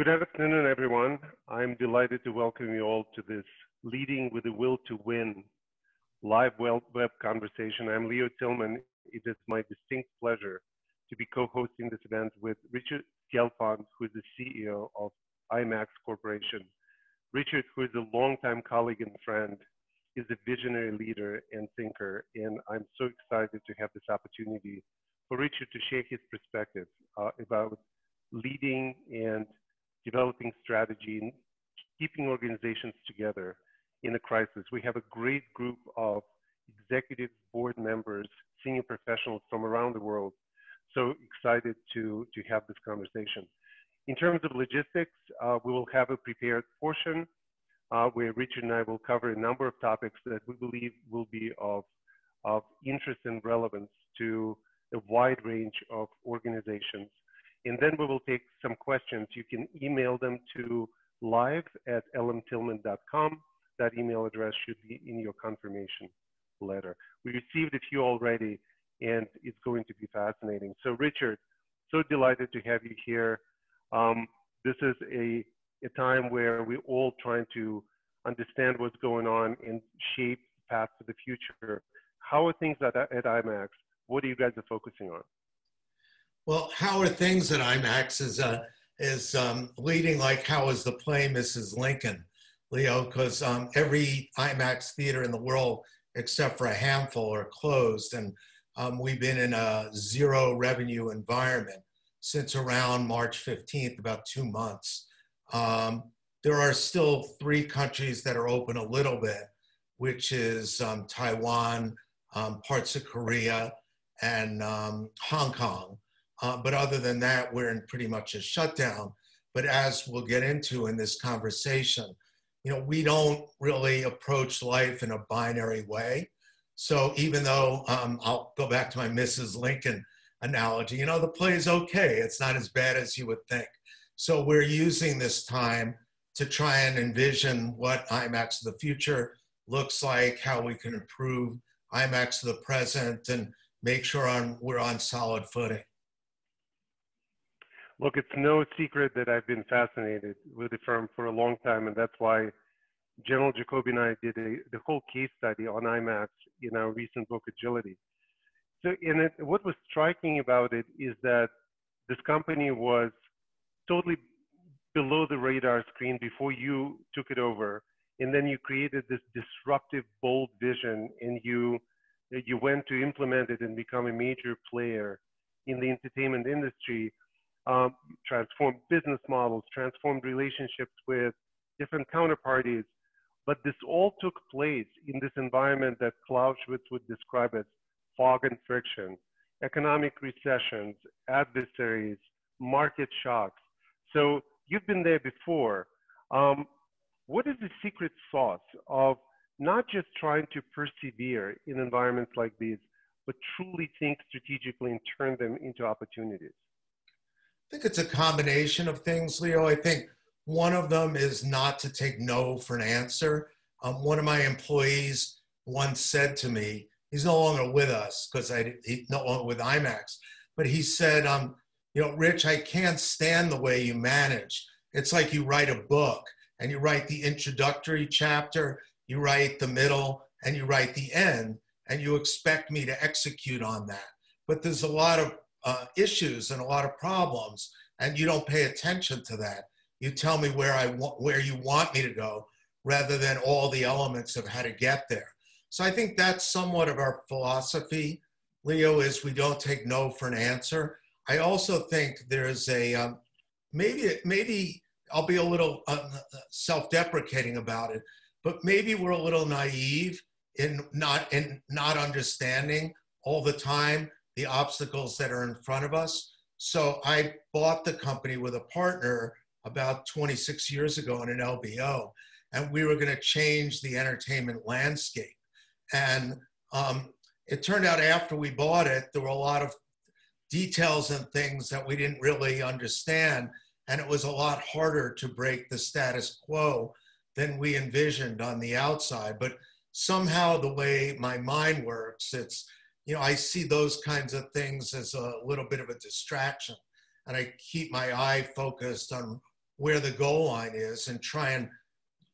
Good afternoon, everyone. I'm delighted to welcome you all to this Leading with the Will to Win live web conversation. I'm Leo Tilman. It is my distinct pleasure to be co-hosting this event with Richard Gelfond, who is the CEO of IMAX Corporation. Richard, who is a longtime colleague and friend, is a visionary leader and thinker, and I'm so excited to have this opportunity for Richard to share his perspective uh, about leading and developing strategy and keeping organizations together in a crisis. We have a great group of executive board members, senior professionals from around the world. So excited to, to have this conversation. In terms of logistics, uh, we will have a prepared portion uh, where Richard and I will cover a number of topics that we believe will be of, of interest and relevance to a wide range of organizations. And then we will take some questions. You can email them to live at lmtilman.com. That email address should be in your confirmation letter. We received a few already, and it's going to be fascinating. So, Richard, so delighted to have you here. Um, this is a, a time where we're all trying to understand what's going on and shape the path to the future. How are things at, at IMAX? What are you guys are focusing on? Well, how are things at IMAX is uh, is um, leading like how is the play Mrs. Lincoln, Leo? Because um, every IMAX theater in the world, except for a handful, are closed, and um, we've been in a zero revenue environment since around March 15th, about two months. Um, there are still three countries that are open a little bit, which is um, Taiwan, um, parts of Korea, and Hong Kong. Uh, but other than that, we're in pretty much a shutdown. But as we'll get into in this conversation, you know, we don't really approach life in a binary way. So even though um, I'll go back to my Mrs. Lincoln analogy, you know, the play is okay. It's not as bad as you would think. So we're using this time to try and envision what IMAX of the future looks like, how we can improve IMAX of the present, and make sure on, we're on solid footing. Look, it's no secret that I've been fascinated with the firm for a long time, and that's why General Jacoby and I did a, the whole case study on IMAX in our recent book, Agility. So, in it, what was striking about it is that this company was totally below the radar screen before you took it over, and then you created this disruptive, bold vision, and you you went to implement it and become a major player in the entertainment industry um, transformed business models, transformed relationships with different counterparties. But this all took place in this environment that Clausewitz would describe as fog and friction, economic recessions, adversaries, market shocks. So you've been there before. Um, what is the secret sauce of not just trying to persevere in environments like these, but truly think strategically and turn them into opportunities? I think it's a combination of things, Leo. I think one of them is not to take no for an answer. Um, one of my employees once said to me, he's no longer with us because I he's no longer with IMAX, but he said, um, you know, Rich, I can't stand the way you manage. It's like you write a book and you write the introductory chapter, you write the middle, and you write the end, and you expect me to execute on that. But there's a lot of uh, issues and a lot of problems, and you don't pay attention to that. You tell me where I want, where you want me to go, rather than all the elements of how to get there. So I think that's somewhat of our philosophy, Leo. Is we don't take no for an answer. I also think there's a um, maybe maybe I'll be a little uh, self-deprecating about it, but maybe we're a little naive in not in not understanding all the time the obstacles that are in front of us. So I bought the company with a partner about 26 years ago in an LBO, and we were going to change the entertainment landscape. And um, it turned out after we bought it, there were a lot of details and things that we didn't really understand. And it was a lot harder to break the status quo than we envisioned on the outside. But somehow, the way my mind works, it's you know, I see those kinds of things as a little bit of a distraction. And I keep my eye focused on where the goal line is and try and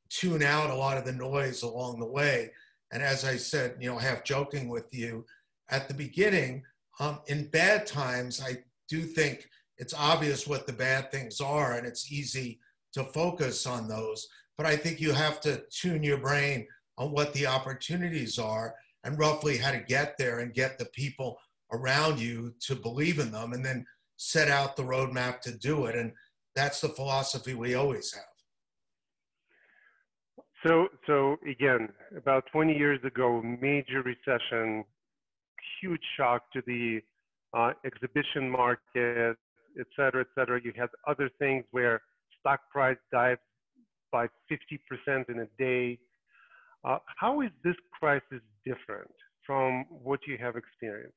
tune out a lot of the noise along the way. And as I said, you know, half joking with you at the beginning, um, in bad times, I do think it's obvious what the bad things are and it's easy to focus on those. But I think you have to tune your brain on what the opportunities are and roughly how to get there and get the people around you to believe in them and then set out the roadmap to do it. And that's the philosophy we always have. So, so again, about 20 years ago, major recession, huge shock to the uh, exhibition market, et cetera, et cetera. You had other things where stock price dived by 50% in a day. Uh, how is this crisis different from what you have experienced?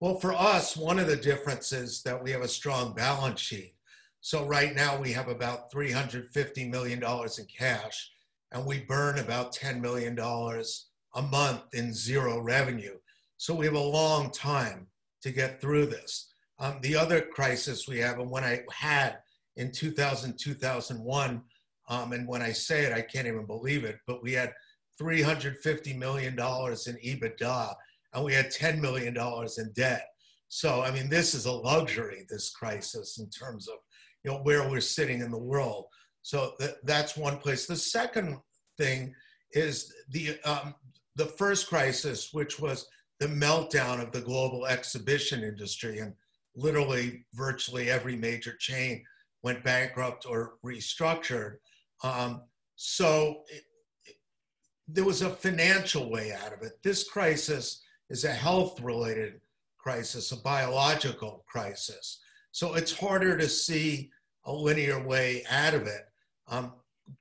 Well, for us, one of the differences that we have a strong balance sheet. So right now we have about $350 million in cash and we burn about $10 million a month in zero revenue. So we have a long time to get through this. Um, the other crisis we have, and when I had in 2000, 2001, um, and when I say it, I can't even believe it, but we had $350 million in EBITDA and we had $10 million in debt. So, I mean, this is a luxury, this crisis, in terms of you know where we're sitting in the world. So th- that's one place. The second thing is the um, the first crisis, which was the meltdown of the global exhibition industry, and literally virtually every major chain went bankrupt or restructured. Um, so it, it, there was a financial way out of it. This crisis is a health related crisis, a biological crisis. So it's harder to see a linear way out of it. Um,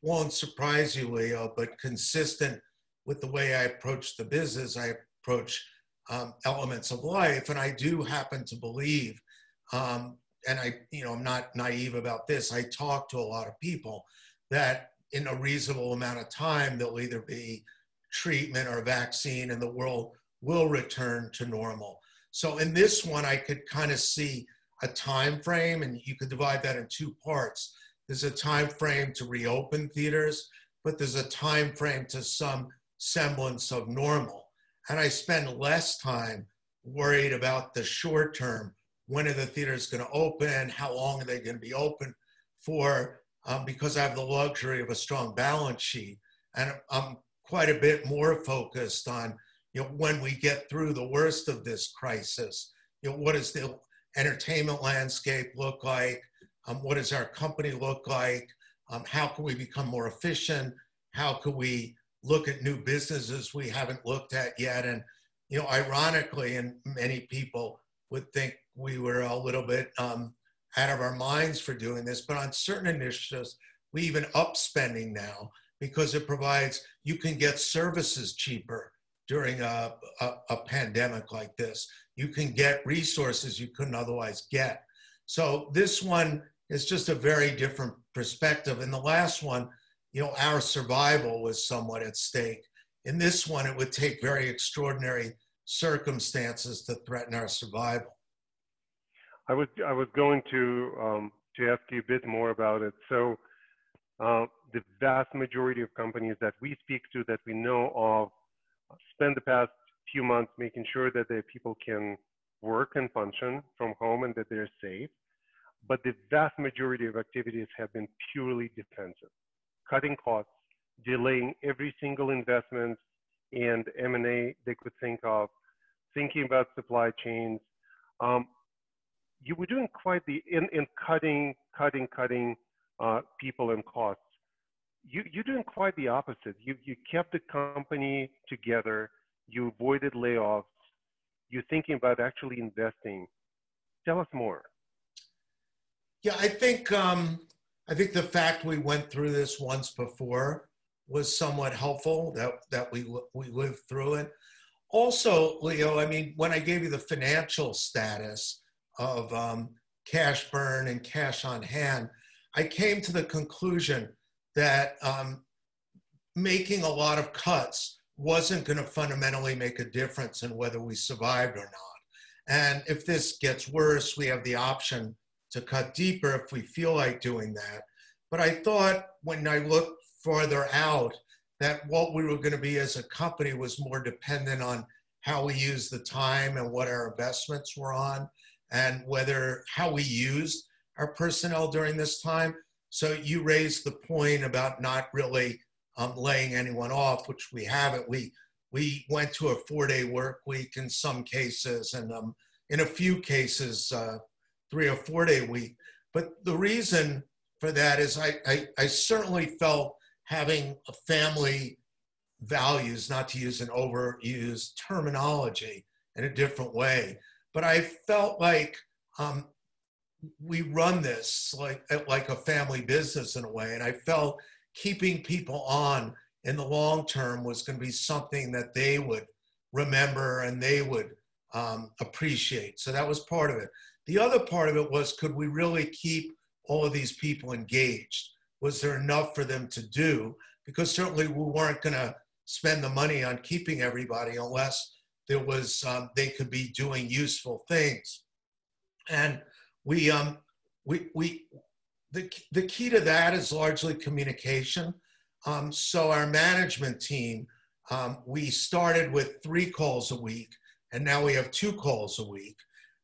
won't surprise you, Leo, but consistent with the way I approach the business, I approach um, elements of life. And I do happen to believe, um, and I, you know, I'm not naive about this. I talk to a lot of people that in a reasonable amount of time, there'll either be treatment or vaccine and the world will return to normal. So in this one, I could kind of see a time frame, and you could divide that in two parts. There's a time frame to reopen theaters, but there's a time frame to some semblance of normal. And I spend less time worried about the short term. When are the theaters going to open? How long are they going to be open for? Um, because I have the luxury of a strong balance sheet. And I'm quite a bit more focused on you know, when we get through the worst of this crisis, you know, what does the entertainment landscape look like? Um, what does our company look like? Um, how can we become more efficient? How can we look at new businesses we haven't looked at yet? And, you know, ironically, and many people would think we were a little bit um, out of our minds for doing this, but on certain initiatives, we even up spending now because it provides, you can get services cheaper during a, a, a, pandemic like this. You can get resources you couldn't otherwise get. So this one is just a very different perspective. In the last one, you know, our survival was somewhat at stake. In this one, it would take very extraordinary circumstances to threaten our survival. I was I was going to um, to ask you a bit more about it. So, uh, the vast majority of companies that we speak to, that we know of, spend the past few months making sure that their people can work and function from home and that they're safe. But the vast majority of activities have been purely defensive, cutting costs, delaying every single investment and M&A they could think of, thinking about supply chains. Um, you were doing quite the in, in cutting, cutting, cutting uh, people and costs you, you're doing quite the opposite. You, you kept the company together. You avoided layoffs. You're thinking about actually investing. Tell us more. Yeah, I think um, I think the fact we went through this once before was somewhat helpful. That that we we lived through it. Also, Leo, I mean, when I gave you the financial status of um, cash burn and cash on hand, I came to the conclusion that um, making a lot of cuts wasn't going to fundamentally make a difference in whether we survived or not. And if this gets worse, we have the option to cut deeper if we feel like doing that. But I thought when I looked farther out that what we were going to be as a company was more dependent on how we use the time and what our investments were on and whether how we used our personnel during this time. So you raised the point about not really um, laying anyone off, which we haven't. We we went to a four-day work week in some cases, and um, in a few cases, uh, three or four-day week. But the reason for that is I, I, I certainly felt having a family values, not to use an overused terminology in a different way, but I felt like um, we run this like like a family business in a way, and I felt keeping people on in the long term was going to be something that they would remember and they would um, appreciate. So that was part of it. The other part of it was could we really keep all of these people engaged? Was there enough for them to do? Because certainly we weren't going to spend the money on keeping everybody unless there was um, they could be doing useful things. And we um, we we the the key to that is largely communication. Um, so our management team, um, we started with three calls a week, and now we have two calls a week.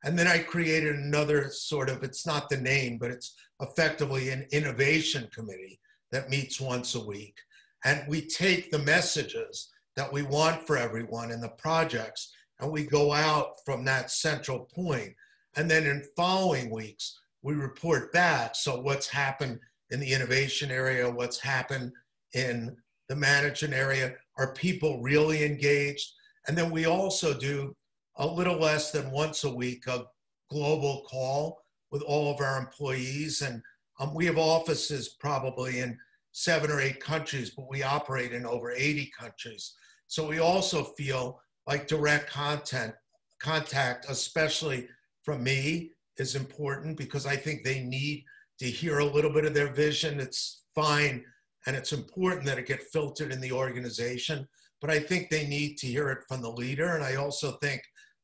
And then I created another sort of, it's not the name, but it's effectively an innovation committee that meets once a week. And we take the messages that we want for everyone in the projects and we go out from that central point. And then in following weeks, we report back. So what's happened in the innovation area, what's happened in the management area, are people really engaged? And then we also do a little less than once a week a global call with all of our employees. And um, we have offices probably in seven or eight countries, but we operate in over 80 countries. So we also feel like direct content contact, especially from me, is important because I think they need to hear a little bit of their vision. It's fine and it's important that it get filtered in the organization, but I think they need to hear it from the leader. And I also think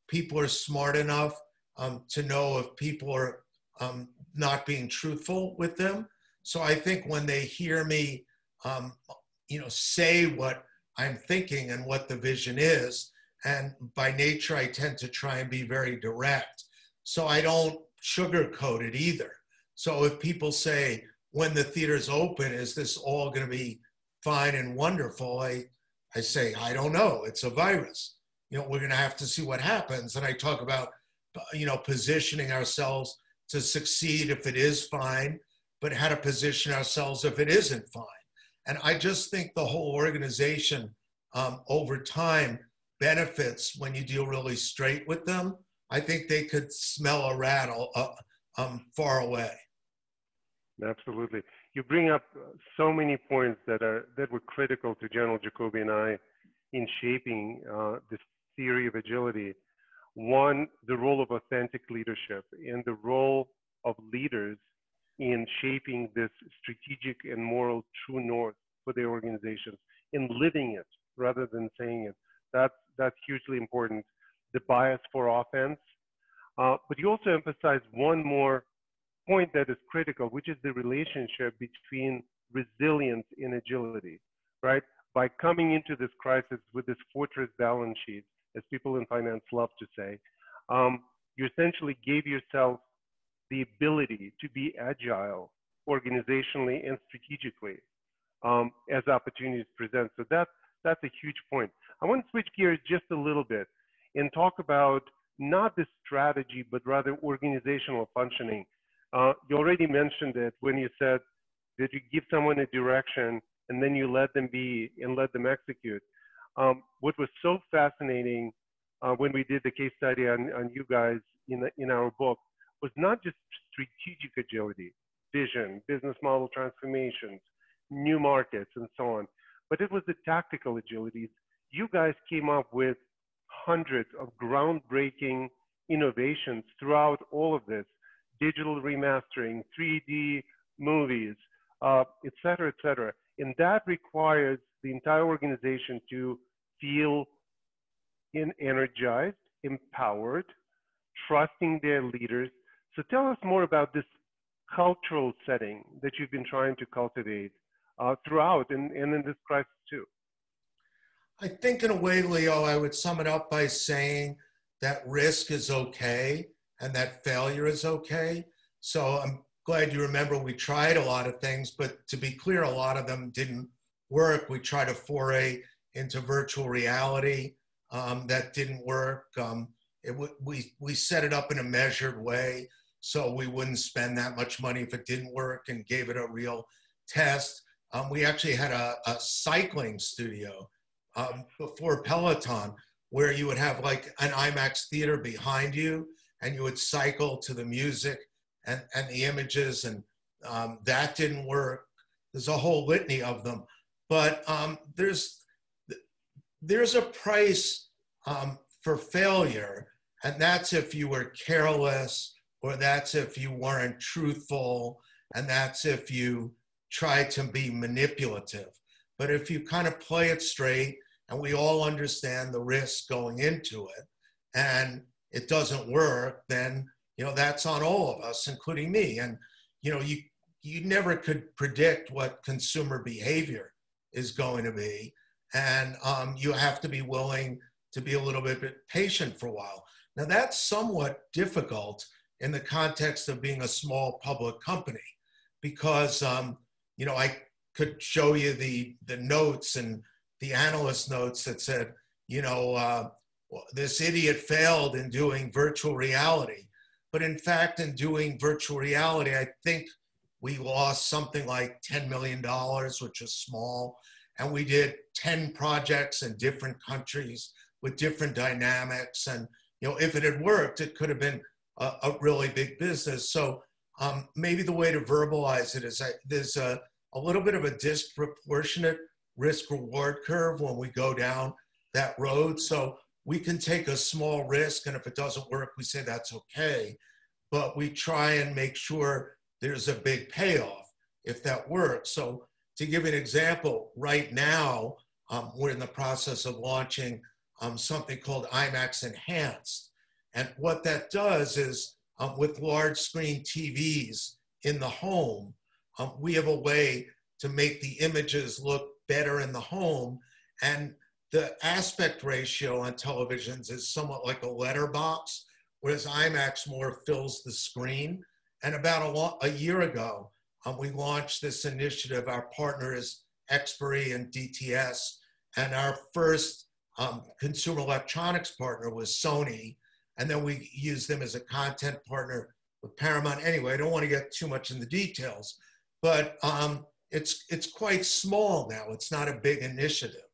people are smart enough um, to know if people are um, not being truthful with them. So I think when they hear me, um, you know, say what I'm thinking and what the vision is, and by nature I tend to try and be very direct. So I don't sugarcoat it either. So if people say, when the theater's open, is this all going to be fine and wonderful? I, I say, I don't know. It's a virus you know, we're going to have to see what happens. And I talk about, you know, positioning ourselves to succeed if it is fine, but how to position ourselves if it isn't fine. And I just think the whole organization um, over time benefits when you deal really straight with them. I think they could smell a rattle uh, um, far away. Absolutely. You bring up so many points that are that were critical to General Jacoby and I in shaping uh, this theory of agility. One, the role of authentic leadership and the role of leaders in shaping this strategic and moral true north for their organizations, in living it rather than saying it. That's, that's hugely important. The bias for offense. Uh, but you also emphasize one more point that is critical, which is the relationship between resilience and agility, right? By coming into this crisis with this fortress balance sheet, as people in finance love to say, um, you essentially gave yourself the ability to be agile organizationally and strategically um, as opportunities present. So that's, that's a huge point. I want to switch gears just a little bit and talk about not the strategy, but rather organizational functioning. Uh, you already mentioned it when you said that you give someone a direction and then you let them be and let them execute. Um, what was so fascinating uh, when we did the case study on, on you guys in, the, in our book was not just strategic agility, vision, business model transformations, new markets, and so on, but it was the tactical agilities. You guys came up with hundreds of groundbreaking innovations throughout all of this digital remastering, 3D movies, uh, et cetera, et cetera. And that requires the entire organization to feel in energized, empowered, trusting their leaders. So tell us more about this cultural setting that you've been trying to cultivate uh, throughout and, and in this crisis too. I think, in a way, Leo, I would sum it up by saying that risk is okay and that failure is okay. So I'm glad you remember we tried a lot of things, but to be clear, a lot of them didn't work. We tried to foray into virtual reality. Um, that didn't work. Um, it we, we set it up in a measured way so we wouldn't spend that much money if it didn't work and gave it a real test. Um, we actually had a, a cycling studio um, before Peloton, where you would have like an IMAX theater behind you, and you would cycle to the music and, and the images, and um, that didn't work. There's a whole litany of them, but um, there's there's a price um, for failure, and that's if you were careless, or that's if you weren't truthful, and that's if you tried to be manipulative. But if you kind of play it straight and we all understand the risk going into it and it doesn't work, then you know that's on all of us, including me. And you know, you you never could predict what consumer behavior is going to be, and um, you have to be willing to be a little bit patient for a while. Now that's somewhat difficult in the context of being a small public company, because um, you know I could show you the the notes and the analyst notes that said, you know, uh, this idiot failed in doing virtual reality. But in fact, in doing virtual reality, I think we lost something like $10 million, which is small. And we did 10 projects in different countries with different dynamics. And, you know, if it had worked, it could have been a, a really big business. So um, maybe the way to verbalize it is that there's a, a little bit of a disproportionate risk reward curve when we go down that road. So we can take a small risk, and if it doesn't work, we say that's okay. But we try and make sure there's a big payoff if that works. So, to give an example, right now, um, we're in the process of launching um, something called IMAX Enhanced. And what that does is, um, with large screen TVs in the home, um, we have a way to make the images look better in the home. And the aspect ratio on televisions is somewhat like a letterbox, whereas IMAX more fills the screen. And about a, a year ago, um, we launched this initiative. Our partner is Xperi and DTS. And our first um, consumer electronics partner was Sony. And then we use them as a content partner with Paramount. Anyway, I don't want to get too much in the details, but um, it's it's quite small now. It's not a big initiative,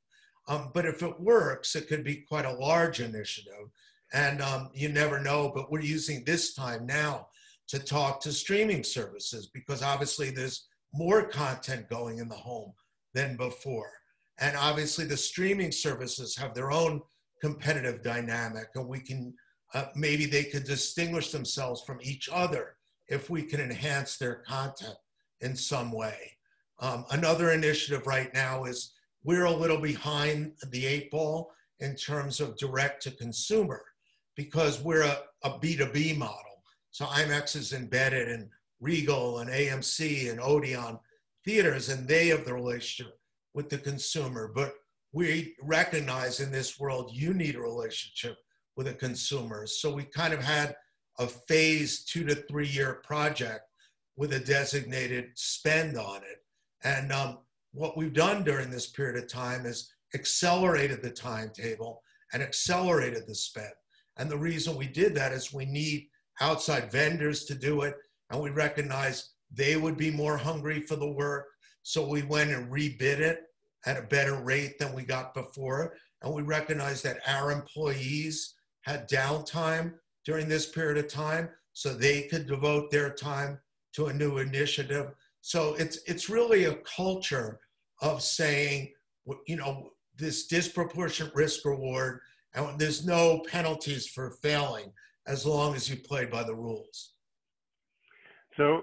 um, but if it works, it could be quite a large initiative. And um, you never know. But we're using this time now to talk to streaming services because obviously there's more content going in the home than before. And obviously the streaming services have their own competitive dynamic, and we can uh, maybe they could distinguish themselves from each other if we can enhance their content in some way. Um, another initiative right now is we're a little behind the eight ball in terms of direct to consumer because we're a a B2B model. So IMAX is embedded in Regal and AMC and Odeon theaters, and they have the relationship with the consumer. But we recognize in this world you need a relationship with a consumer. So we kind of had a phase two to three year project with a designated spend on it. And um, what we've done during this period of time is accelerated the timetable and accelerated the spend. And the reason we did that is we need outside vendors to do it. And we recognize they would be more hungry for the work. So we went and rebid it at a better rate than we got before. And we recognize that our employees had downtime during this period of time so they could devote their time to a new initiative so it's it's really a culture of saying, you know, this disproportionate risk reward, and there's no penalties for failing as long as you play by the rules. So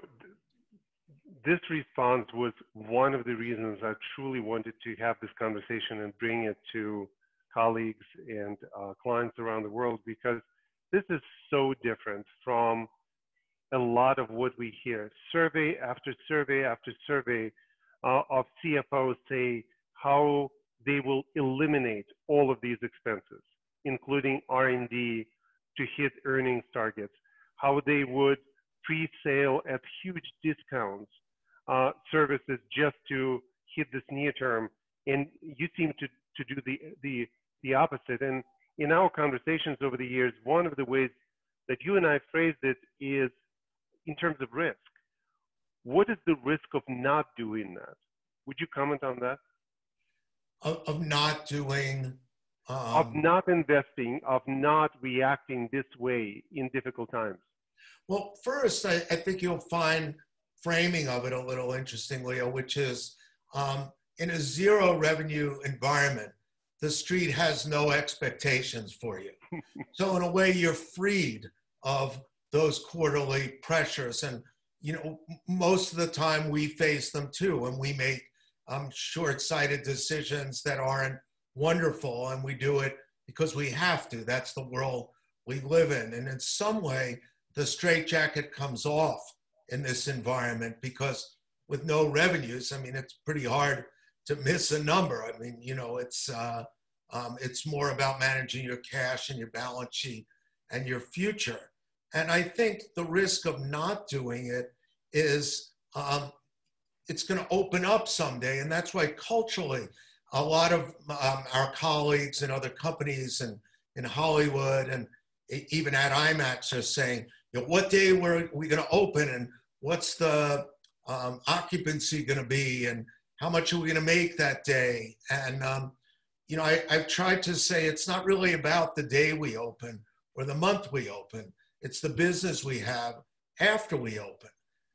this response was one of the reasons I truly wanted to have this conversation and bring it to colleagues and uh, clients around the world because this is so different from a lot of what we hear. Survey after survey after survey uh, of CFOs say how they will eliminate all of these expenses, including R&D to hit earnings targets, how they would pre-sale at huge discounts uh, services just to hit this near term. And you seem to, to do the, the, the opposite. And in our conversations over the years, one of the ways that you and I phrased it is in terms of risk. What is the risk of not doing that? Would you comment on that? Of, of not doing. Um, of not investing, of not reacting this way in difficult times. Well, first, I, I think you'll find framing of it a little interesting, Leo, which is um, in a zero revenue environment, the street has no expectations for you. so, in a way, you're freed of those quarterly pressures. And, you know, most of the time we face them too, and we make um, short sighted decisions that aren't wonderful, and we do it because we have to. That's the world we live in. And in some way, the straitjacket comes off in this environment because with no revenues, I mean, it's pretty hard to miss a number. I mean, you know, it's uh, um, it's more about managing your cash and your balance sheet and your future. And I think the risk of not doing it is um, it's going to open up someday. And that's why culturally, a lot of um, our colleagues and other companies and in Hollywood and even at IMAX are saying, you know, what day were we going to open and what's the um, occupancy going to be and how much are we going to make that day? And, um, you know, I, I've tried to say it's not really about the day we open or the month we open. It's the business we have after we open.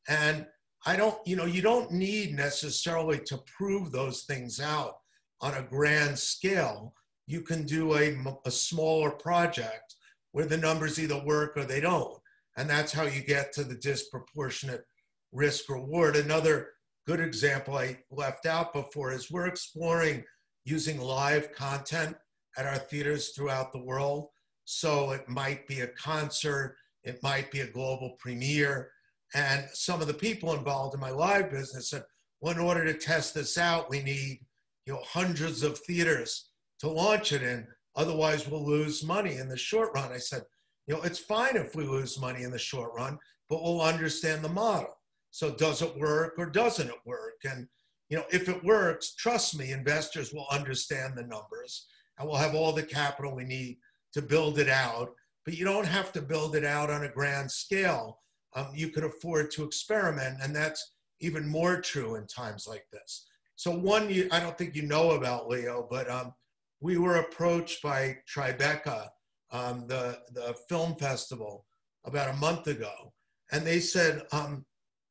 And I don't, you know, you don't need necessarily to prove those things out on a grand scale. You can do a, a smaller project where the numbers either work or they don't. And that's how you get to the disproportionate risk reward. Another good example I left out before is we're exploring using live content at our theaters throughout the world. So it might be a concert, it might be a global premiere. And some of the people involved in my live business said, well, in order to test this out, we need you know hundreds of theaters to launch it in. Otherwise, we'll lose money in the short run. I said, you know, it's fine if we lose money in the short run, but we'll understand the model. So does it work or doesn't it work? And you know, if it works, trust me, investors will understand the numbers and we'll have all the capital we need to build it out, but you don't have to build it out on a grand scale. Um, you could afford to experiment, and that's even more true in times like this. So one, you, I don't think you know about Leo, but um, we were approached by Tribeca, um, the the film festival, about a month ago, and they said, um,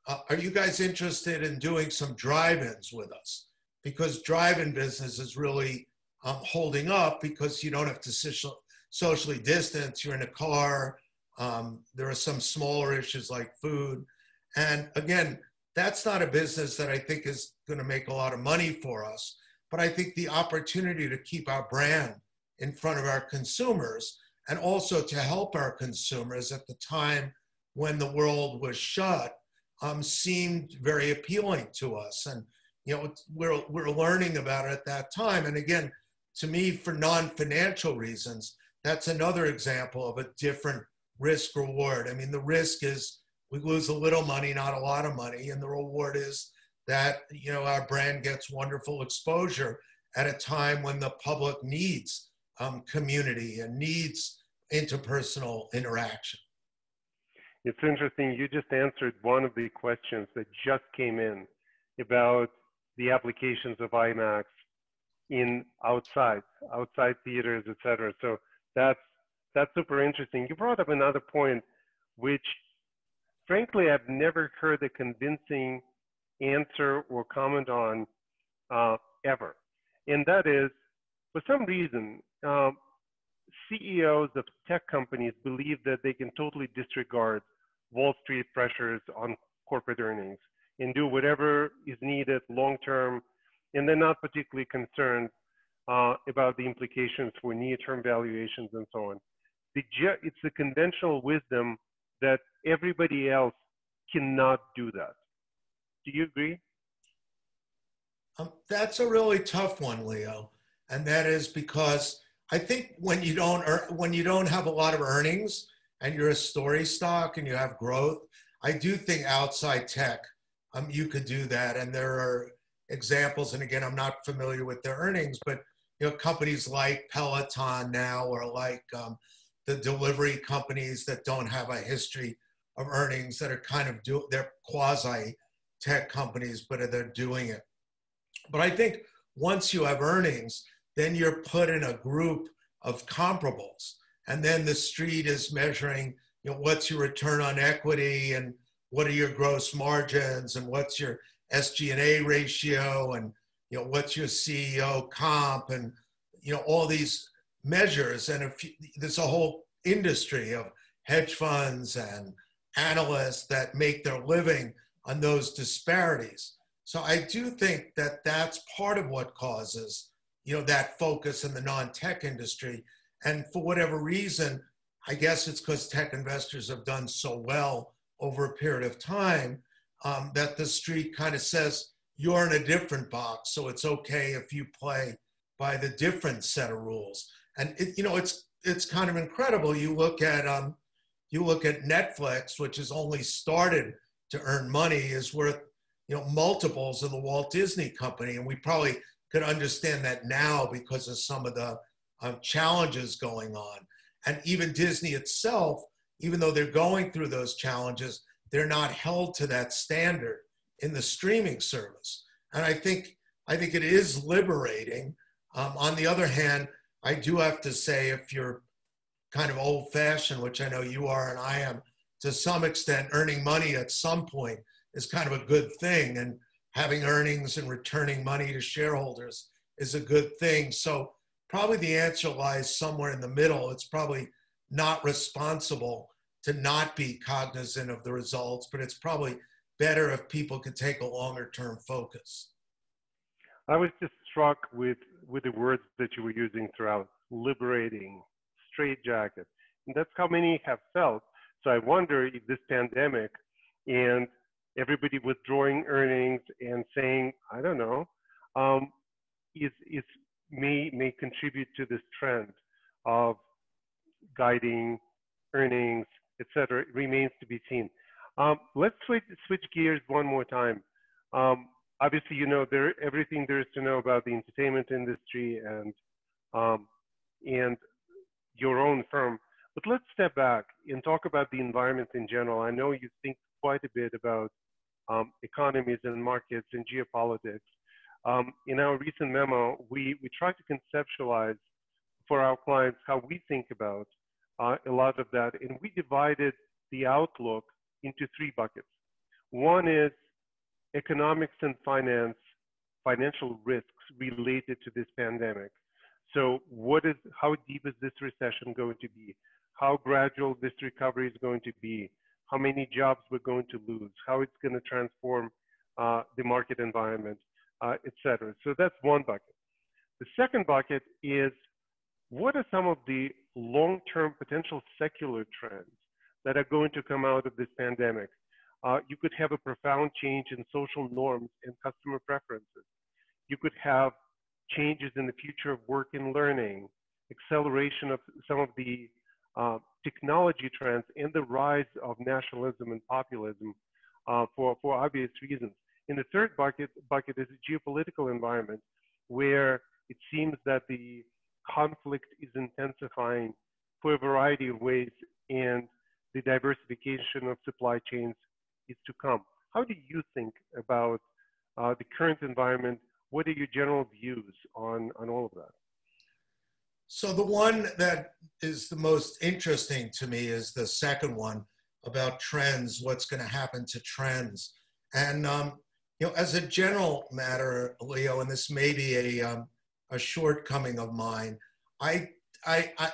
uh, "Are you guys interested in doing some drive-ins with us? Because drive-in business is really um, holding up because you don't have to social, socially distance. You're in a car. Um, there are some smaller issues like food. And again, that's not a business that I think is going to make a lot of money for us. But I think the opportunity to keep our brand in front of our consumers and also to help our consumers at the time when the world was shut um, seemed very appealing to us. And, you know, we're, we're learning about it at that time. And again, to me, for non financial reasons, that's another example of a different risk reward. I mean, the risk is we lose a little money, not a lot of money, and the reward is that you know our brand gets wonderful exposure at a time when the public needs um, community and needs interpersonal interaction. It's interesting. You just answered one of the questions that just came in about the applications of IMAX in outside, outside theaters, etc. So that's that's super interesting. You brought up another point, which frankly I've never heard a convincing answer or comment on uh, ever, and that is, for some reason, um, CEOs of tech companies believe that they can totally disregard Wall Street pressures on corporate earnings and do whatever is needed long term, and they're not particularly concerned uh, about the implications for near-term valuations and so on. The, it's the conventional wisdom that everybody else cannot do that. Do you agree? Um, that's a really tough one, Leo, and that is because I think when you don't when you don't have a lot of earnings and you're a story stock and you have growth, I do think outside tech, um, you could do that. And there are examples, and again, I'm not familiar with their earnings, but you know, companies like Peloton now, or like um, the delivery companies that don't have a history of earnings that are kind of do they're quasi tech companies, but they're doing it. But I think once you have earnings, then you're put in a group of comparables. And then the street is measuring, you know, what's your return on equity and what are your gross margins and what's your SG&A ratio and you know what's your CEO comp and you know all these measures and if you, there's a whole industry of hedge funds and analysts that make their living on those disparities. So I do think that that's part of what causes, you know, that focus in the non-tech industry. And for whatever reason, I guess it's because tech investors have done so well over a period of time um, that the street kind of says you're in a different box, so it's okay if you play by the different set of rules. And it, you know, it's it's kind of incredible. You look at um, you look at Netflix, which has only started to earn money, is worth you know, multiples of the Walt Disney Company. And we probably could understand that now because of some of the um, challenges going on. And even Disney itself, even though they're going through those challenges, they're not held to that standard in the streaming service. And I think I think it is liberating. Um, on the other hand, I do have to say, if you're kind of old fashioned, which I know you are and I am to some extent, earning money at some point is kind of a good thing. And having earnings and returning money to shareholders is a good thing. So probably the answer lies somewhere in the middle. It's probably not responsible to not be cognizant of the results, but it's probably better if people could take a longer term focus. I was just struck with, with the words that you were using throughout liberating, straitjacket. And that's how many have felt. So I wonder if this pandemic and everybody withdrawing earnings and saying, I don't know, um, is, is may, may contribute to this trend of guiding earnings, et etc. remains to be seen. Um, let's switch, switch gears one more time. Um, obviously, you know there everything there is to know about the entertainment industry and um, and your own firm. But let's step back and talk about the environment in general. I know you think quite a bit about um, economies and markets and geopolitics. Um, in our recent memo, we, we try to conceptualize for our clients how we think about uh, a lot of that. And we divided the outlook into three buckets. One is economics and finance, financial risks related to this pandemic. So what is, how deep is this recession going to be? How gradual this recovery is going to be? how many jobs we're going to lose, how it's going to transform uh, the market environment, uh, et cetera. So that's one bucket. The second bucket is what are some of the long-term potential secular trends that are going to come out of this pandemic? Uh, you could have a profound change in social norms and customer preferences. You could have changes in the future of work and learning, acceleration of some of the uh, technology trends and the rise of nationalism and populism uh, for, for obvious reasons. And the third bucket, bucket is a geopolitical environment where it seems that the conflict is intensifying for a variety of ways and the diversification of supply chains is to come. How do you think about uh, the current environment? What are your general views on, on all of that? So the one that is the most interesting to me is the second one about trends. What's going to happen to trends? And um, you know, as a general matter, Leo, and this may be a um, a shortcoming of mine. I, I, I,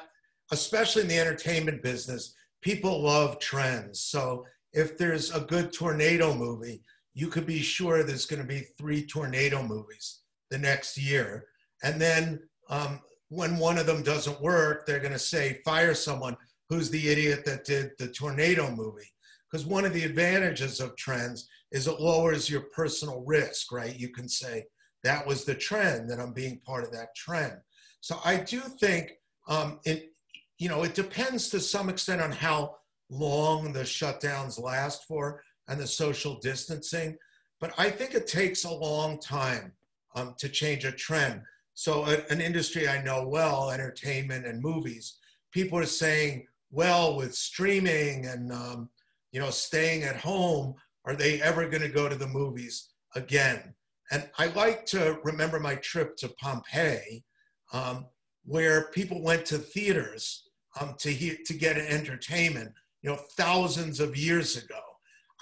especially in the entertainment business, people love trends. So if there's a good tornado movie, you could be sure there's going to be three tornado movies the next year. And then um, when one of them doesn't work, they're going to say fire someone who's the idiot that did the tornado movie? Because one of the advantages of trends is it lowers your personal risk, right? You can say, that was the trend, that I'm being part of that trend. So I do think um, it, you know, it depends to some extent on how long the shutdowns last for and the social distancing. But I think it takes a long time um, to change a trend. So, a, an industry I know well, entertainment and movies, people are saying, well, with streaming and um, you know staying at home, are they ever going to go to the movies again? And I like to remember my trip to Pompeii, um, where people went to theaters um, to hear, to get entertainment, you know, thousands of years ago.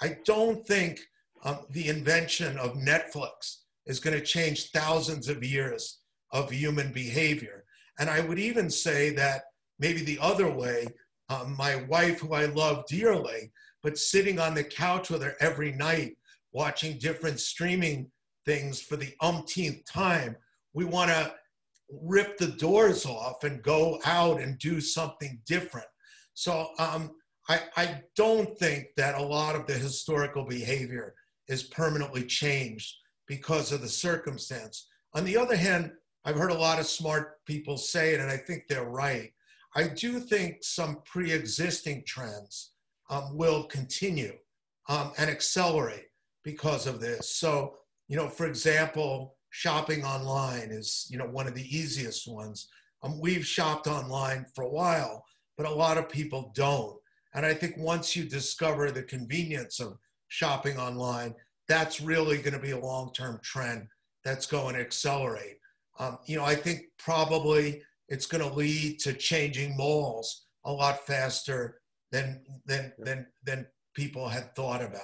I don't think um, the invention of Netflix is going to change thousands of years of human behavior. And I would even say that maybe the other way, um, my wife, who I love dearly, but sitting on the couch with her every night, watching different streaming things for the umpteenth time, we want to rip the doors off and go out and do something different. So um, I, I don't think that a lot of the historical behavior is permanently changed because of the circumstance. On the other hand, I've heard a lot of smart people say it, and I think they're right. I do think some pre existing trends um, will continue um, and accelerate because of this. So, you know, for example, shopping online is, you know, one of the easiest ones. Um, we've shopped online for a while, but a lot of people don't. And I think once you discover the convenience of shopping online, that's really going to be a long term trend that's going to accelerate. Um, you know, I think probably it's going to lead to changing malls a lot faster than, than, than, than people had thought about.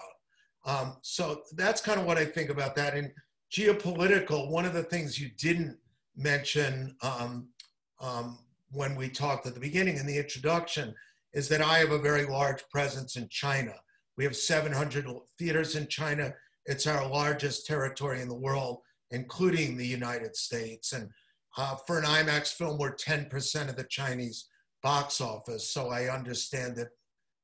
Um, so that's kind of what I think about that. And geopolitical, one of the things you didn't mention um, um, when we talked at the beginning in the introduction is that I have a very large presence in China. We have 700 theaters in China. It's our largest territory in the world, including the United States. And uh, for an IMAX film, we're 10% of the Chinese box office. So I understand it,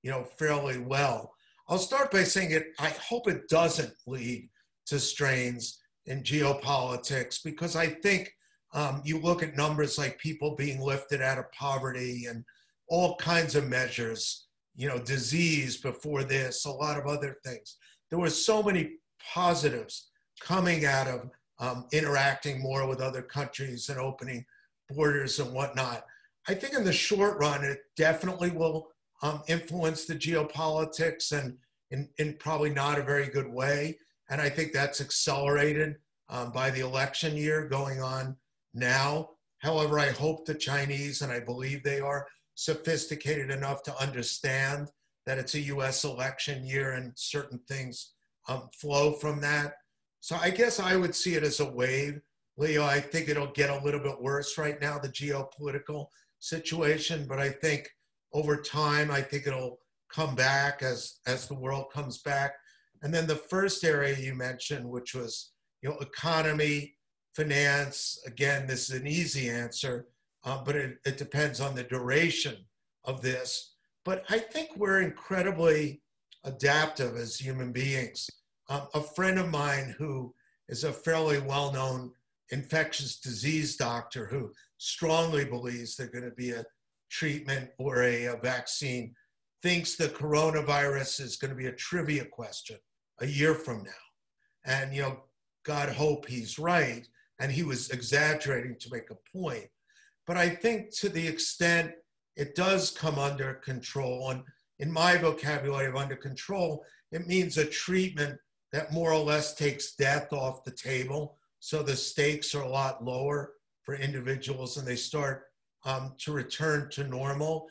you know, fairly well. I'll start by saying it, I hope it doesn't lead to strains in geopolitics because I think um, you look at numbers like people being lifted out of poverty and all kinds of measures, you know, disease before this, a lot of other things. There were so many positives coming out of um, interacting more with other countries and opening borders and whatnot. I think in the short run, it definitely will um, influence the geopolitics and in, in probably not a very good way. And I think that's accelerated um, by the election year going on now. However, I hope the Chinese, and I believe they are, sophisticated enough to understand that it's a US election year and certain things um, flow from that. So I guess I would see it as a wave. Leo, I think it'll get a little bit worse right now, the geopolitical situation, but I think over time, I think it'll come back as, as the world comes back. And then the first area you mentioned, which was you know, economy, finance, again, this is an easy answer uh, but it, it depends on the duration of this. But I think we're incredibly adaptive as human beings. Um, a friend of mine who is a fairly well known infectious disease doctor who strongly believes there's going to be a treatment or a, a vaccine thinks the coronavirus is going to be a trivia question a year from now. And, you know, God hope he's right. And he was exaggerating to make a point. But I think to the extent it does come under control, and in my vocabulary of under control, it means a treatment that more or less takes death off the table. So the stakes are a lot lower for individuals and they start um, to return to normal.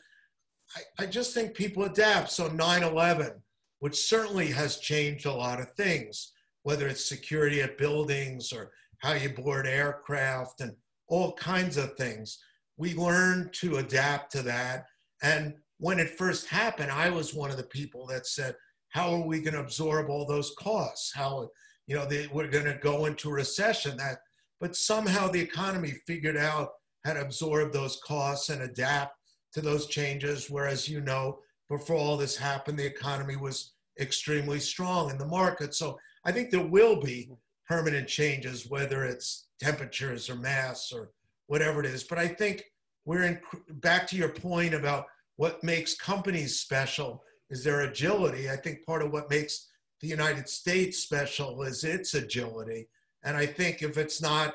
I, I just think people adapt. So 9 11, which certainly has changed a lot of things, whether it's security at buildings or how you board aircraft and all kinds of things. We learned to adapt to that. And when it first happened, I was one of the people that said, how are we going to absorb all those costs? How, you know, they, we're going to go into recession. That, but somehow the economy figured out to absorb those costs and adapt to those changes. Whereas, you know, before all this happened, the economy was extremely strong in the market. So I think there will be permanent changes, whether it's temperatures or mass or whatever it is. But I think we're in, back to your point about what makes companies special is their agility. I think part of what makes the United States special is its agility. And I think if it's not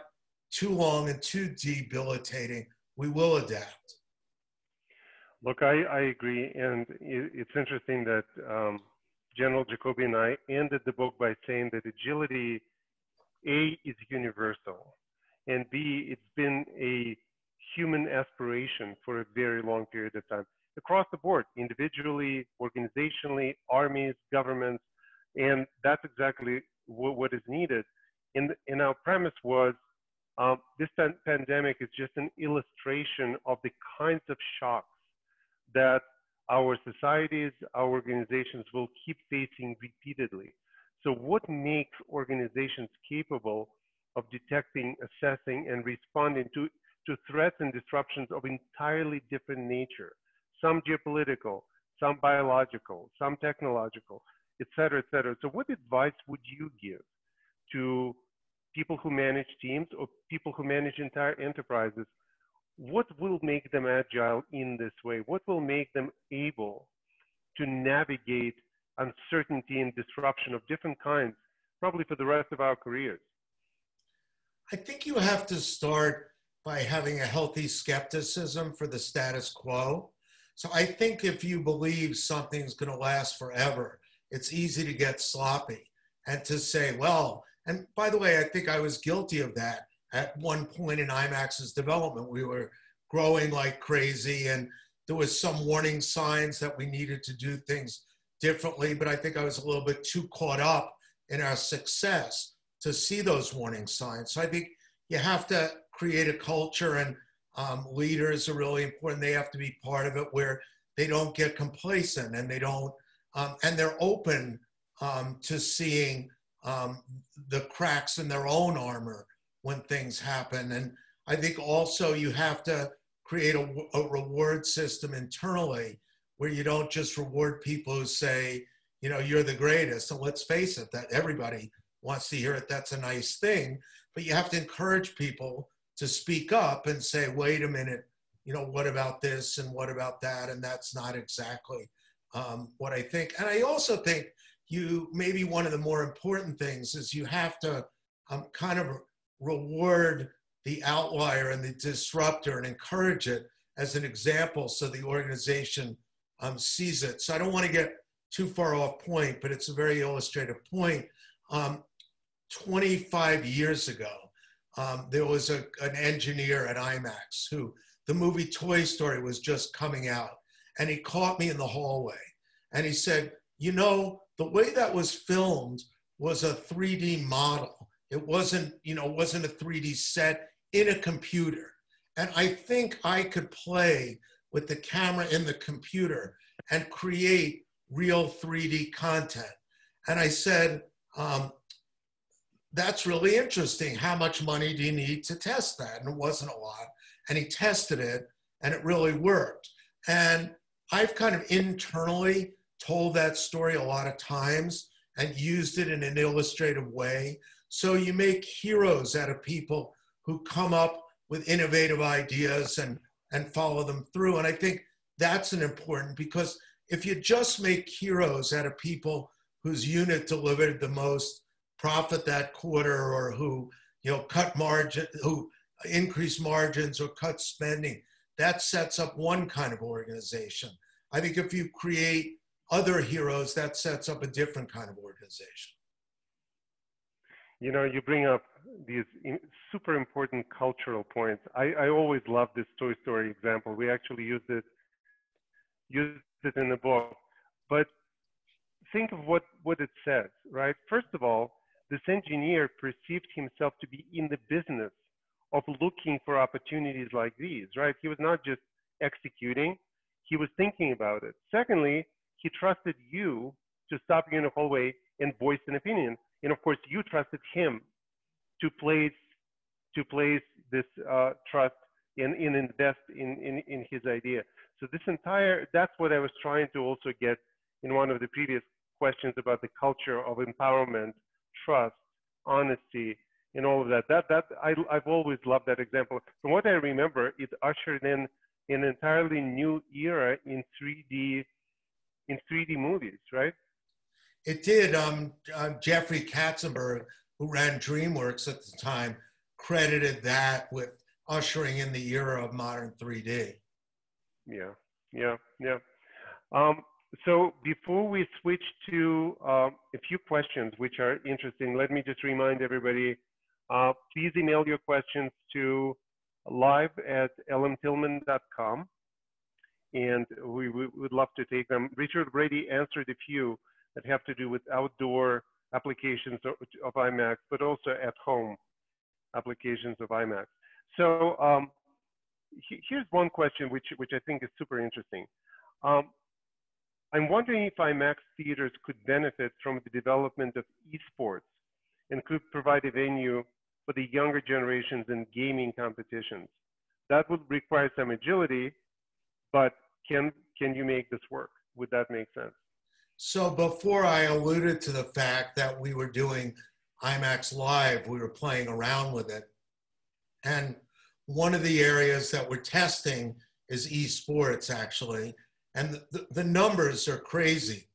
too long and too debilitating, we will adapt. Look, I, I agree. And it's interesting that um, General Jacoby and I ended the book by saying that agility, A, is universal, and B, it's been a human aspiration for a very long period of time across the board, individually, organizationally, armies, governments, and that's exactly what, what is needed. And, and our premise was um, this pandemic is just an illustration of the kinds of shocks that our societies, our organizations will keep facing repeatedly. So, what makes organizations capable of detecting, assessing, and responding to, to threats and disruptions of entirely different nature? Some geopolitical, some biological, some technological, et cetera, et cetera. So, what advice would you give to people who manage teams or people who manage entire enterprises what will make them agile in this way? What will make them able to navigate uncertainty and disruption of different kinds, probably for the rest of our careers? I think you have to start by having a healthy skepticism for the status quo. So I think if you believe something's going to last forever, it's easy to get sloppy and to say, well, and by the way, I think I was guilty of that at one point in IMAX's development. We were growing like crazy, and there was some warning signs that we needed to do things differently. But I think I was a little bit too caught up in our success to see those warning signs. So I think you have to create a culture, and um, leaders are really important. They have to be part of it where they don't get complacent and they don't, um, and they're open um, to seeing um, the cracks in their own armor when things happen. And I think also you have to create a, a reward system internally where you don't just reward people who say, you know, you're the greatest. And let's face it, that everybody wants to hear it. That's a nice thing. But you have to encourage people to speak up and say, wait a minute, you know, what about this and what about that? And that's not exactly um, what I think. And I also think you maybe one of the more important things is you have to um, kind of reward the outlier and the disruptor and encourage it as an example so the organization um, sees it. So I don't want to get too far off point, but it's a very illustrative point. Um, 25 years ago, um, there was a, an engineer at IMAX who the movie Toy Story was just coming out, and he caught me in the hallway, and he said, "You know, the way that was filmed was a 3D model. It wasn't, you know, wasn't a 3D set in a computer. And I think I could play with the camera in the computer and create real 3D content. And I said, um, that's really interesting. How much money do you need to test that? And it wasn't a lot. And he tested it and it really worked. And I've kind of internally told that story a lot of times and used it in an illustrative way. So you make heroes out of people who come up with innovative ideas and, and follow them through. And I think that's an important because if you just make heroes out of people whose unit delivered the most profit that quarter or who you know cut margin who increase margins or cut spending that sets up one kind of organization i think if you create other heroes that sets up a different kind of organization you know, you bring up these super important cultural points. I, I always love this Toy Story example. We actually used it, used it in the book. But think of what, what it says, right? First of all, this engineer perceived himself to be in the business of looking for opportunities like these, right? He was not just executing, he was thinking about it. Secondly, he trusted you to stop you in the hallway and voice an opinion and of course you trusted him to place to place this uh, trust in, in invest in, in, in his idea. So this entire, that's what I was trying to also get in one of the previous questions about the culture of empowerment, trust, honesty, and all of that. That that I, I've always loved that example. From what I remember, it ushered in an entirely new era in 3D in 3D movies, right? It did. Um, uh, Jeffrey Katzenberg, who ran DreamWorks at the time, credited that with ushering in the era of modern 3D. Yeah, yeah, yeah. Um, so before we switch to uh, a few questions which are interesting, let me just remind everybody, uh, please email your questions to live at lmtilman.com and we, we, would love to take them. Richard Brady answered a few that have to do with outdoor applications of, of IMAX, but also at home applications of IMAX. So um, he, here's one question which, which I think is super interesting. Um, I'm wondering if IMAX theaters could benefit from the development of esports and could provide a venue for the younger generations in gaming competitions. That would require some agility, but can, can you make this work? Would that make sense? So before I alluded to the fact that we were doing IMAX Live, we were playing around with it. And one of the areas that we're testing is esports, actually. And the, the numbers are crazy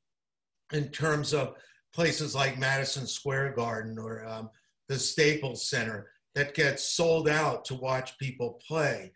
in terms of places like Madison Square Garden or um, the Staples Center that gets sold out to watch people play.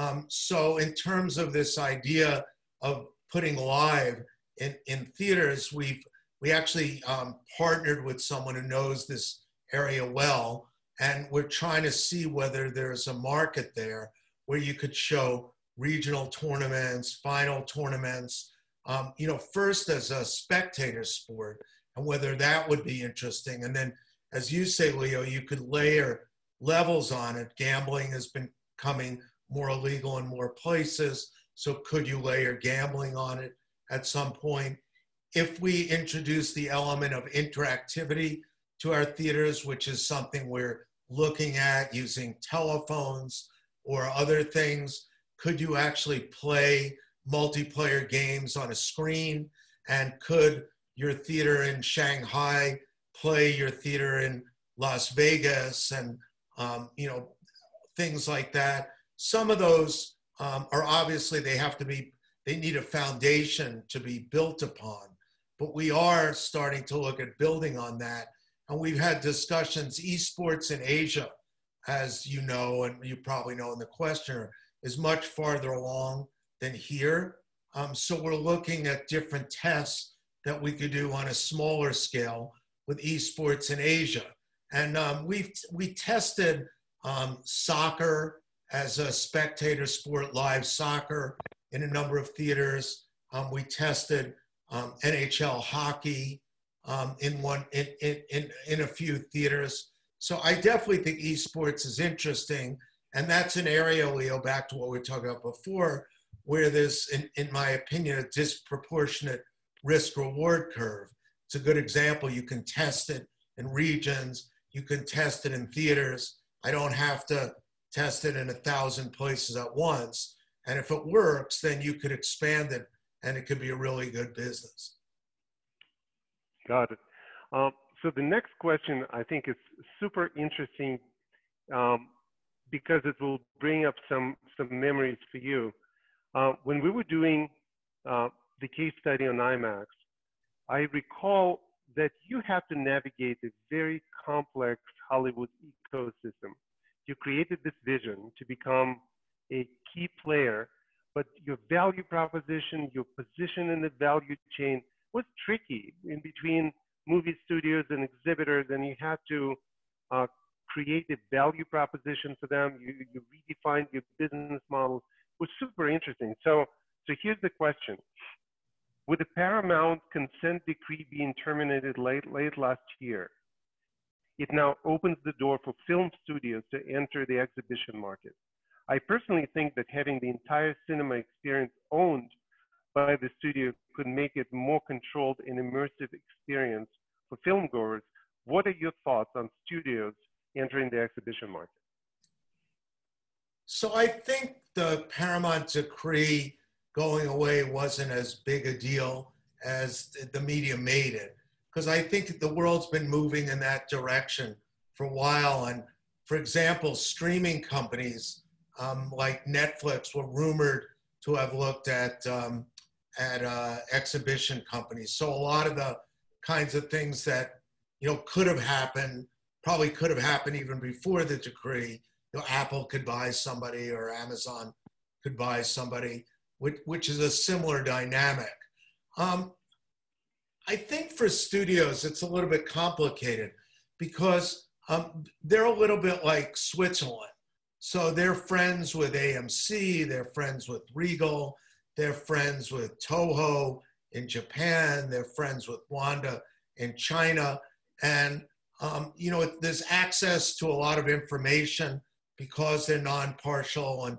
Um, so, in terms of this idea of putting live in, in theaters, we've we actually um, partnered with someone who knows this area well, and we're trying to see whether there's a market there where you could show regional tournaments, final tournaments, um, you know, first as a spectator sport, and whether that would be interesting. And then, as you say, Leo, you could layer levels on it. Gambling has been coming more illegal in more places. So, could you layer gambling on it at some point? If we introduce the element of interactivity to our theaters, which is something we're looking at using telephones or other things, could you actually play multiplayer games on a screen? And could your theater in Shanghai play your theater in Las Vegas and um, you know things like that? Some of those um, are obviously they have to be they need a foundation to be built upon, but we are starting to look at building on that. And we've had discussions. Esports in Asia, as you know, and you probably know in the questioner, is much farther along than here. Um, so we're looking at different tests that we could do on a smaller scale with esports in Asia. And um, we've we tested um, soccer as a spectator sport, live soccer in a number of theaters. Um, we tested um, NHL hockey um, in one in, in, in, in a few theaters. So I definitely think esports is interesting. And that's an area, Leo, back to what we were talking about before, where there's, in, in my opinion, a disproportionate risk reward curve. It's a good example. You can test it in regions, you can test it in theaters. I don't have to test it in a thousand places at once. And if it works, then you could expand it and it could be a really good business. Got it. Um, so the next question I think is super interesting. Um, because it will bring up some, some memories for you. Uh, when we were doing uh, the case study on IMAX, I recall that you have to navigate a very complex Hollywood ecosystem. You created this vision to become a key player, but your value proposition, your position in the value chain was tricky in between movie studios and exhibitors, and you had to uh, create a value proposition for them. You, you redefined your business model. It was super interesting. So, so here's the question. With the Paramount consent decree being terminated late, late last year, it now opens the door for film studios to enter the exhibition market. I personally think that having the entire cinema experience owned by the studio could make it more controlled and immersive experience for film goers. What are your thoughts on studios entering the exhibition market? So I think the Paramount decree going away wasn't as big a deal as the media made it. Because I think the world's been moving in that direction for a while. And for example, streaming companies um, like Netflix were rumored to have looked at um, at uh, exhibition companies. So a lot of the kinds of things that you know could have happened probably could have happened even before the decree. You know, Apple could buy somebody or Amazon could buy somebody, which, which is a similar dynamic. Um, I think for studios, it's a little bit complicated because um, they're a little bit like Switzerland. So they're friends with AMC, they're friends with Regal, they're friends with Toho in Japan, they're friends with Wanda in China. And, um, you know, there's access to a lot of information because they're non partial and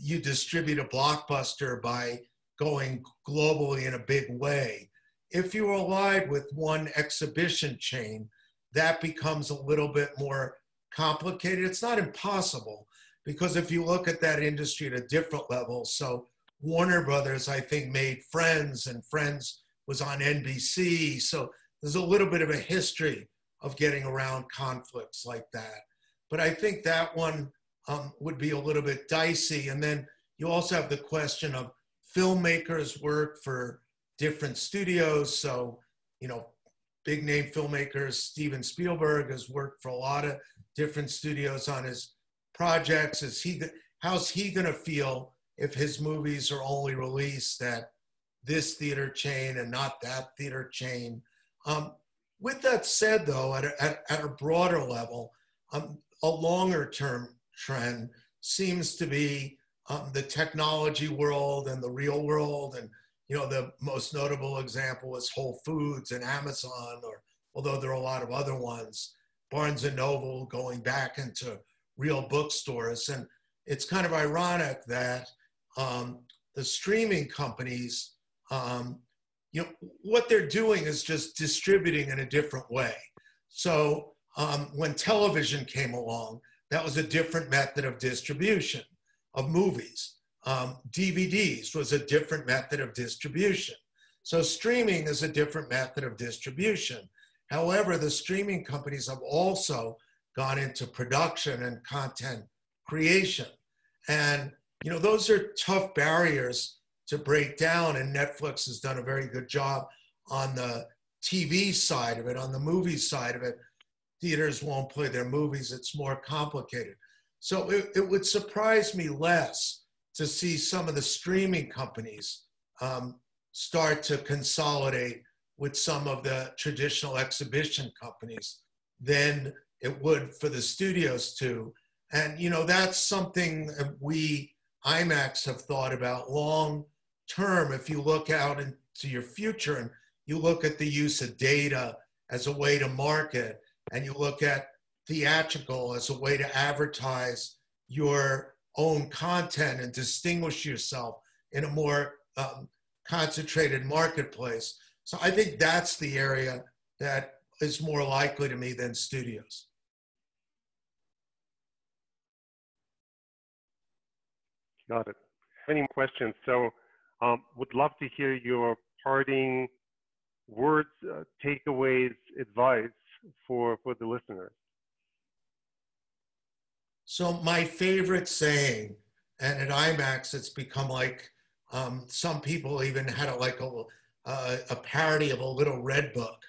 you distribute a blockbuster by going globally in a big way. If you're allied with one exhibition chain, that becomes a little bit more complicated. It's not impossible because if you look at that industry at a different level, so Warner Brothers, I think, made Friends, and Friends was on NBC. So there's a little bit of a history of getting around conflicts like that. But I think that one um, would be a little bit dicey. And then you also have the question of filmmakers work for different studios. So, you know, big name filmmakers, Steven Spielberg has worked for a lot of different studios on his projects. Is he, how's he going to feel if his movies are only released at this theater chain and not that theater chain? Um, with that said, though, at a, at, at a broader level, um, a longer term trend seems to be um, the technology world and the real world. And, you know, the most notable example is Whole Foods and Amazon, or although there are a lot of other ones, Barnes and Noble going back into real bookstores. And it's kind of ironic that um, the streaming companies, um, you know, what they're doing is just distributing in a different way. So um, when television came along, that was a different method of distribution of movies. Um, DVDs was a different method of distribution. So streaming is a different method of distribution. However, the streaming companies have also gone into production and content creation. And you know, those are tough barriers to break down, and Netflix has done a very good job on the TV side of it, on the movie side of it, theaters won't play their movies. It's more complicated. So it, it would surprise me less to see some of the streaming companies um, start to consolidate with some of the traditional exhibition companies than it would for the studios to. And, you know, that's something we, IMAX, have thought about long term. If you look out into your future and you look at the use of data as a way to market, and you look at theatrical as a way to advertise your own content and distinguish yourself in a more um, concentrated marketplace. So I think that's the area that is more likely to me than studios. Got it. Any questions? So um, would love to hear your parting words, uh, takeaways, advice for for the listeners? So my favorite saying, and at IMAX, it's become like um, some people even had a, like a, a parody of a little red book.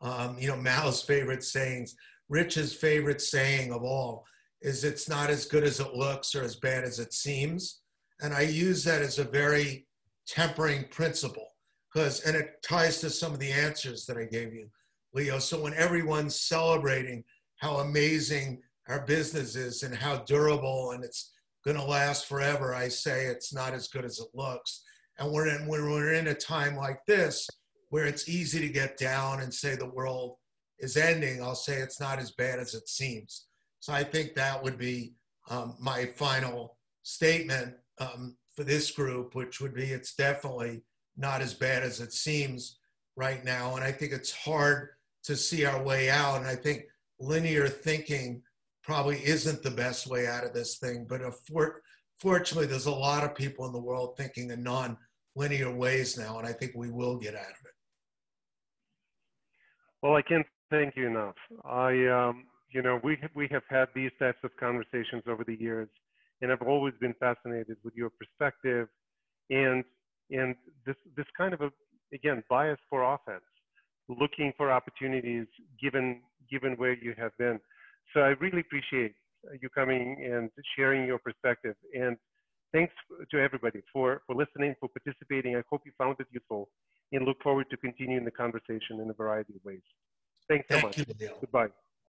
Um, you know, Mao's favorite sayings. Rich's favorite saying of all is it's not as good as it looks or as bad as it seems. And I use that as a very tempering principle because, and it ties to some of the answers that I gave you. Leo. So when everyone's celebrating how amazing our business is and how durable and it's going to last forever, I say it's not as good as it looks. And we're in, when we're in a time like this, where it's easy to get down and say the world is ending, I'll say it's not as bad as it seems. So I think that would be um, my final statement um, for this group, which would be it's definitely not as bad as it seems right now. And I think it's hard to see our way out. And I think linear thinking probably isn't the best way out of this thing. But for, fortunately, there's a lot of people in the world thinking in non linear ways now, and I think we will get out of it. Well, I can't thank you enough. I, um, you know, we have, we have had these types of conversations over the years, and I've always been fascinated with your perspective, and and this this kind of a again bias for offense, looking for opportunities given given where you have been. So I really appreciate you coming and sharing your perspective. And thanks to everybody for, for listening, for participating. I hope you found it useful and look forward to continuing the conversation in a variety of ways. Thanks so Thank much. You. Goodbye.